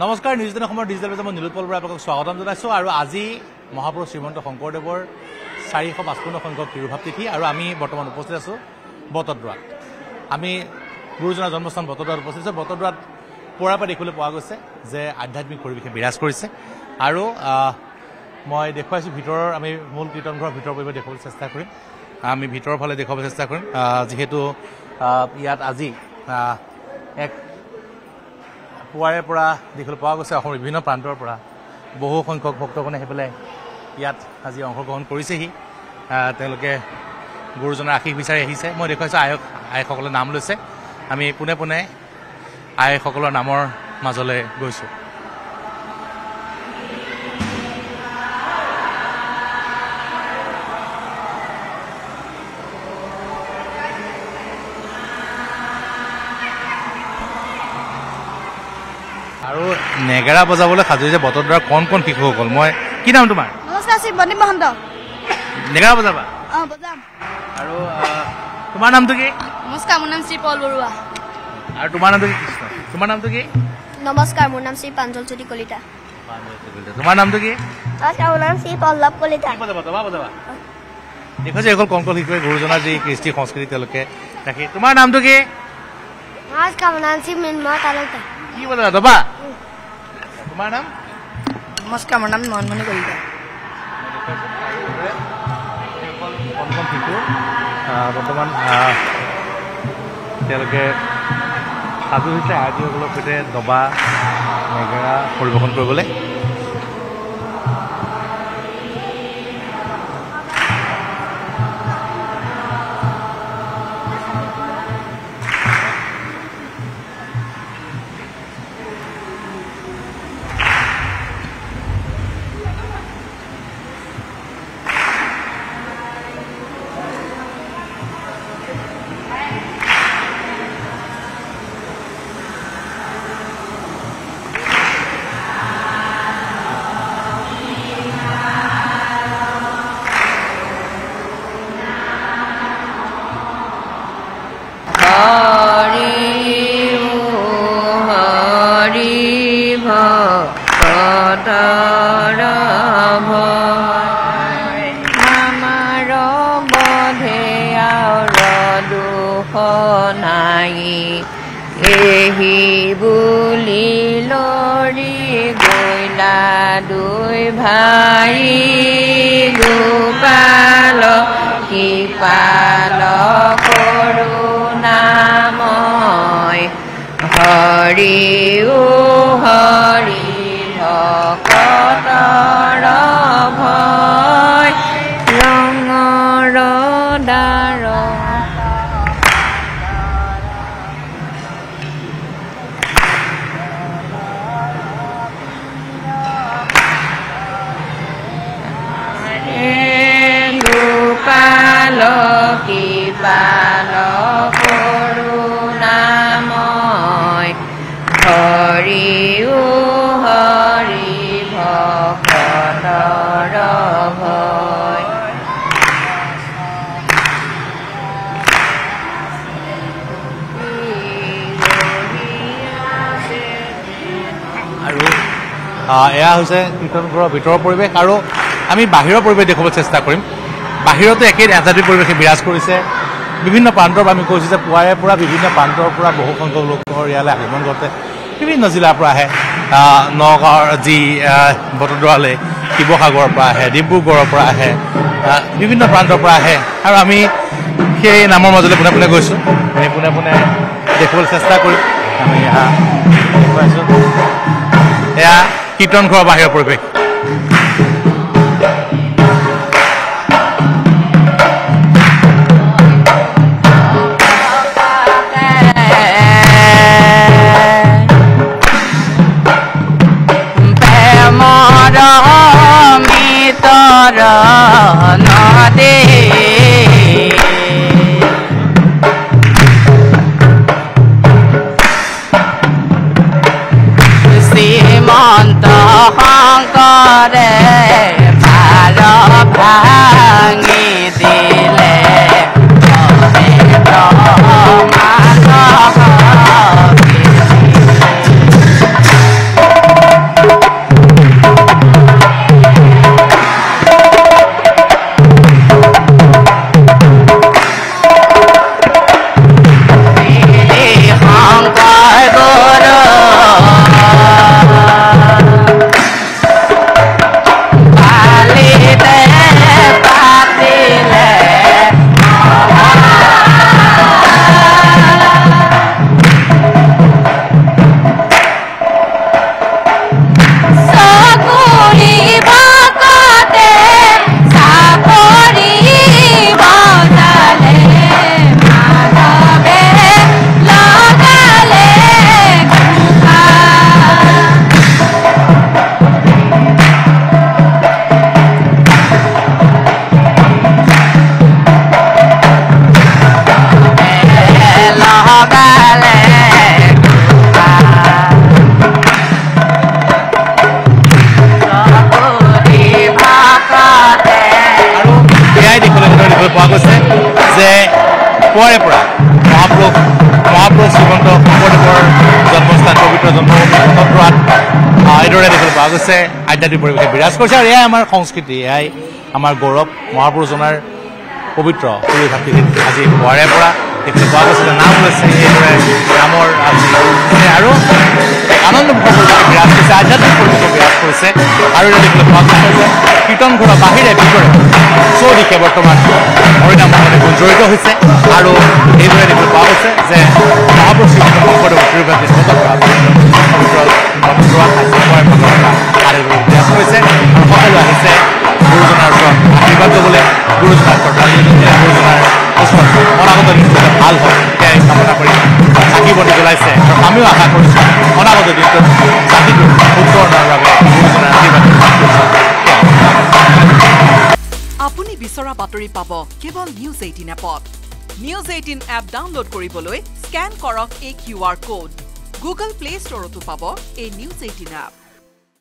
Digital পেজত মই নীলোৎপল বৰা আপোনালোকক স্বাগতম জনাইছোঁ আৰু আজি মহাপুৰুষ শ্ৰীমন্ত শংকৰদেৱৰ চাৰিশ পাঁচপন্ন সংখ্যক তিৰুভাৱ তিথি আৰু আমি বৰ্তমান উপস্থিত আছোঁ বটদ্ৰৱাত আমি গুৰুজনাৰ জন্মস্থান বটদ্ৰৱাত উপস্থিত আছোঁ। বটদ্ৰৱাত পুৱাৰ পৰা দেখিবলৈ পোৱা গৈছে যে আধ্যাত্মিক পৰিৱেশে বিৰাজ কৰিছে। আৰু মই দেখুৱাইছোঁ ভিতৰৰ আমি মূল কীৰ্তন ঘৰৰ ভিতৰৰ পৰিৱেশ দেখুৱাবলৈ চেষ্টা কৰিম। আমি ভিতৰৰ ফালে দেখুৱাবলৈ চেষ্টা কৰিম। যিহেতু ইয়াত আজি এক পুৱাৰে পৰা দেখিবলৈ পোৱা গৈছে অসমৰ বিভিন্ন প্ৰান্তৰ পৰা। বহু সংখ্যক ভক্তগণে আহি পেলাই ইয়াত আজি অংশগ্ৰহণ কৰিছেহি। তেওঁলোকে গুৰুজনাৰ আশীষ বিচাৰি আহিছে। মই দেখুৱাইছোঁ আয়ক আইসকলে নাম লৈছে। আমি পোনে পোনে আইসকলৰ নামৰ মাজলৈ গৈছোঁ। নেগেৰা বজাবলৈ সাজু হৈছে বটদ্ৰৱাৰ কণ কণ শিশুসকল মই কি নাম তোমাৰ? নেগেৰা বজাবা? আৰু তোমাৰ নামটো কি? নমস্কাৰ মোৰ নাম শ্ৰী পল বৰুৱা। আৰু তোমাৰ নামটো কি কৃষ্ণ? তোমাৰ নামটো কি? নমস্কাৰ মোৰ নাম শ্ৰী প্ৰাঞ্জল জ্যোতি কলিতা। তোমাৰ নামটো কি? নমস্কাৰ মোৰ নাম শ্ৰী পল্লৱ কলিতা। কি বজাবা দবা বজাবা? দেখুৱাইছে এইসকল কণ কণ শিশুৱে গুৰুজনাৰ যি কৃষ্টি সংস্কৃতি তেওঁলোকে ৰাখি। তোমাৰ নামটো কি? নমস্কাৰ মোৰ নাম শ্ৰী মৃন্ময় তালুকা কি বজাবা দবা? তোমাৰ নাম নমস্কাৰ মোৰ নাম মনমণি কলিতা কণ কণ শিশু বৰ্তমান তেওঁলোকে সাজু হৈছে আয়তীসকলৰ সৈতে দবা নেগেৰা পৰিৱেশন কৰিবলৈ। নাই এহি বুলি লৰি গৈলা দুই ভাই। কৃপাল কৰোণাময় হৰি ও ভকতৰ ভয় আৰু এয়া হৈছে কীৰ্তন ঘৰৰ ভিতৰৰ পৰিৱেশ। আৰু আমি বাহিৰৰ পৰিৱেশ দেখুৱাবলৈ চেষ্টা কৰিম। বাহিৰতো একেই আধ্যাত্মিক পৰিৱেশে বিৰাজ কৰিছে। বিভিন্ন প্ৰান্তৰ পৰা আমি কৈছোঁ যে পুৱাৰে পৰা বিভিন্ন প্ৰান্তৰ পৰা বহু সংখ্যক লোকৰ ইয়ালৈ আগমন ঘটে। বিভিন্ন জিলাৰ পৰা আহে। নগাঁৱৰ যি আহ, বটদ্ৰৱালৈ শিৱসাগৰৰ পৰা আহে ডিব্ৰুগড়ৰ পৰা আহে বিভিন্ন প্ৰান্তৰ পৰা আহে। আৰু আমি সেই নামৰ মাজলৈ পোনে পোনে গৈছোঁ। আমি পোনে পোনে দেখিবলৈ চেষ্টা কৰিম। আমি দেখুৱাইছোঁ এয়া কীৰ্তন ঘৰৰ বাহিৰৰ পৰিৱেশ। con có để mà lo khác দেখিবলৈ পোৱা গৈছে যে পুৱাৰে পৰা মহাপুৰুষ মহাপুৰুষ শ্ৰীমন্ত শংকৰদেৱৰ জন্মস্থান পবিত্ৰ জন্মপুৰাত এইদৰে দেখিবলৈ পোৱা গৈছে। আধ্যাত্মিক পৰিৱেশে বিৰাজ কৰিছে আৰু এয়াই আমাৰ সংস্কৃতি এয়াই আমাৰ গৌৰৱ মহাপুৰুষজনাৰ পবিত্ৰ সূৰ্য আজি পুৱাৰে পৰা। দেখিবলৈ পোৱা গৈছে যে নাম লৈছে এইদৰে নামৰ আজি আৰু এক আনন্দমুখৰ পৰিৱেশে বিৰাজ কৰিছে আধ্যাত্মিক পৰিৱেশে বিৰাজ কৰিছে আৰু এতিয়া দেখিবলৈ পোৱা গৈছে যে কীৰ্তন ঘৰৰ বাহিৰে ভিতৰে চৌদিশে বৰ্তমান হৰিনাম মহনে গুঞ্জৰিত হৈছে আৰু এইদৰে দেখিবলৈ পোৱা গৈছে যে মহাপুৰুষ শ্ৰীমন্ত বটদ্ৰৱা ঠাইসমূহৰ ফালৰ পৰা আদিবোৰ বিৰাজ কৰিছে আৰু সকলো আহিছে গুৰুজনাৰ ওচৰত আশীৰ্বাদ ল'বলৈ ওচৰত অনাগত দিনটো যাতে ভাল হয় সেয়াই কামনা কৰি চাকি বন্তি জ্বলাইছে আৰু আমিও আশা কৰিছোঁ অনাগত দিনটোত উত্তৰণৰ বাবে আপুনি বিচৰা বাতৰি পাব কেৱল নিউজ এইটিন এপত। নিউজ এইটিন এপ ডাউনলোড কৰিবলৈ স্কেন কৰক এই Q R code Google Play ষ্টৰতো পাব এই নিউজ এইটিন এপ